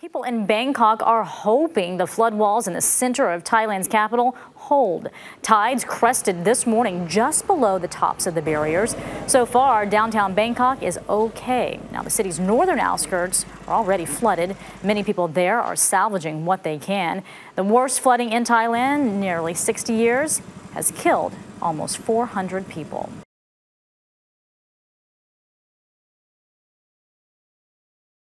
People in Bangkok are hoping the flood walls in the center of Thailand's capital hold. Tides crested this morning just below the tops of the barriers. So far, downtown Bangkok is okay. Now, the city's northern outskirts are already flooded. Many people there are salvaging what they can. The worst flooding in Thailand nearly 60 years has killed almost 400 people.